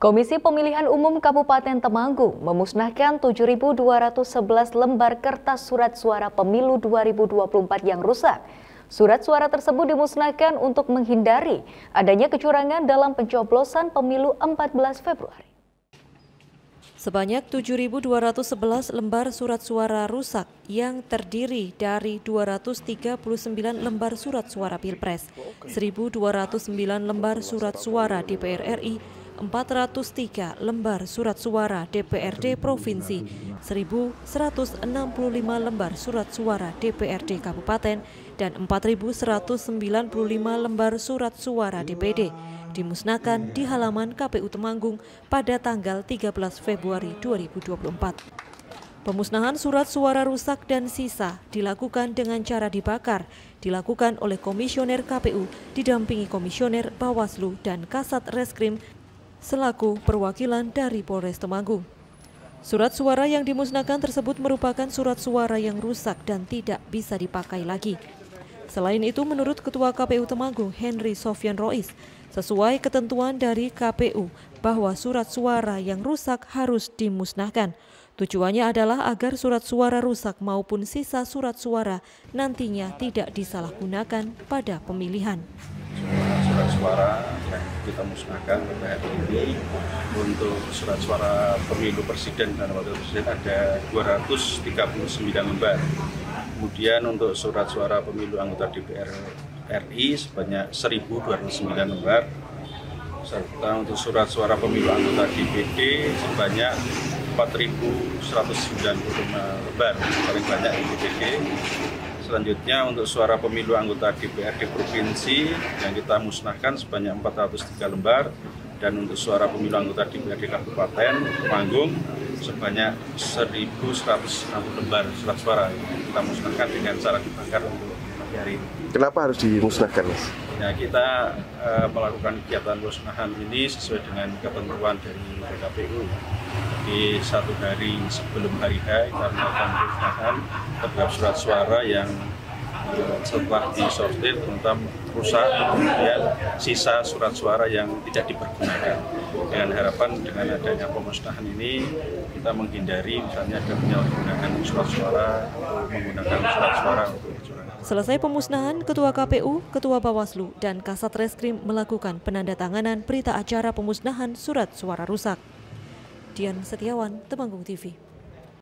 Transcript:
Komisi Pemilihan Umum Kabupaten Temanggung memusnahkan 7.211 lembar kertas surat suara pemilu 2024 yang rusak. Surat suara tersebut dimusnahkan untuk menghindari adanya kecurangan dalam pencoblosan pemilu 14 Februari. Sebanyak 7.211 lembar surat suara rusak yang terdiri dari 239 lembar surat suara Pilpres, 1.209 lembar surat suara DPR RI, 403 lembar surat suara DPRD Provinsi, 1.165 lembar surat suara DPRD Kabupaten, dan 4.195 lembar surat suara DPD dimusnahkan di halaman KPU Temanggung pada tanggal 13 Februari 2024. Pemusnahan surat suara rusak dan sisa dilakukan dengan cara dibakar, dilakukan oleh Komisioner KPU didampingi Komisioner Bawaslu dan Kasat Reskrim selaku perwakilan dari Polres Temanggung. Surat suara yang dimusnahkan tersebut merupakan surat suara yang rusak dan tidak bisa dipakai lagi. Selain itu, menurut Ketua KPU Temanggung, Henry Sofian Rois, sesuai ketentuan dari KPU bahwa surat suara yang rusak harus dimusnahkan. Tujuannya adalah agar surat suara rusak maupun sisa surat suara nantinya tidak disalahgunakan pada pemilihan surat suara yang kita musnahkan pada hari untuk surat suara pemilu presiden dan wakil presiden ada 239 lembar. Kemudian untuk surat suara pemilu anggota DPR RI sebanyak 1209 lembar. Serta untuk surat suara pemilu anggota DPD sebanyak 4195 lembar. Paling banyak di DPD Selanjutnya untuk suara pemilu anggota DPRD Provinsi yang kita musnahkan sebanyak 403 lembar dan untuk suara pemilu anggota DPRD Kabupaten Temanggung sebanyak 1.160 lembar surat suara kita musnahkan dengan cara dibakar untuk hari. Kenapa harus dimusnahkan, Mas? Ya, kita uh, melakukan kegiatan musnahan ini sesuai dengan ketentuan dari PKPU di satu hari sebelum hari H kita melakukan pemusnahan terhadap surat suara yang setelah disortir tentang rusak kemudian sisa surat suara yang tidak dipergunakan dengan harapan dengan adanya pemusnahan ini kita menghindari misalnya ada penyalahgunaan surat suara menggunakan surat suara untuk kecurangan. Selesai pemusnahan, Ketua KPU, Ketua Bawaslu, dan Kasat Reskrim melakukan penandatanganan berita acara pemusnahan surat suara rusak. Dian Setiawan, Temanggung TV.